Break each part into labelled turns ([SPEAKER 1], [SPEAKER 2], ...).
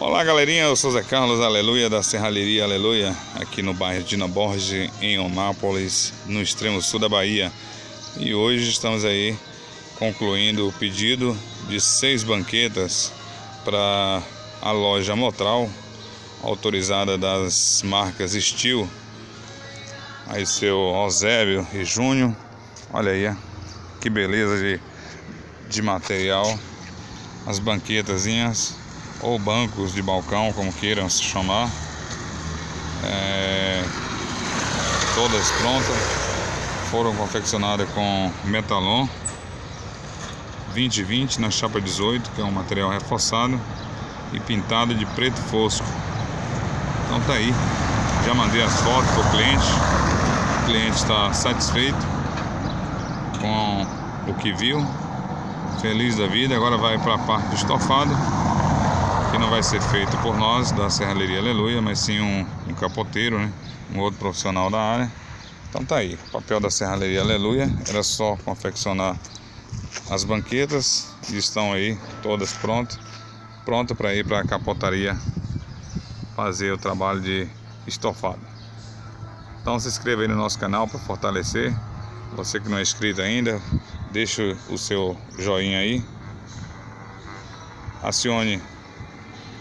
[SPEAKER 1] Olá galerinha, eu sou Zé Carlos, aleluia, da Serralheria Aleluia, aqui no bairro Dina Borges, em Onápolis, no extremo sul da Bahia. E hoje estamos aí concluindo o pedido de seis banquetas para a loja Motral, autorizada das marcas Steel. Aí seu Osébio e Júnior, olha aí, que beleza de, de material. As banquetazinhas ou bancos de balcão, como queiram se chamar. É, todas prontas, foram confeccionadas com metalon 2020 na chapa 18, que é um material reforçado e pintado de preto fosco. Então tá aí, já mandei as fotos para o cliente, o cliente está satisfeito com o que viu, feliz da vida. Agora vai para a parte do estofado não vai ser feito por nós da Serralheria Aleluia, mas sim um, um capoteiro, né? um outro profissional da área. Então tá aí, o papel da Serralheria Aleluia era só confeccionar as banquetas e estão aí todas prontas, pronto para ir para a capotaria fazer o trabalho de estofado. Então se inscreva aí no nosso canal para fortalecer. Você que não é inscrito ainda, deixa o seu joinha aí. Acione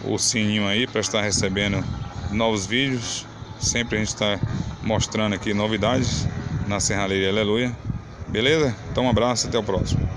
[SPEAKER 1] o sininho aí para estar recebendo novos vídeos. Sempre a gente está mostrando aqui novidades na Serralheria Aleluia. Beleza? Então um abraço, até o próximo.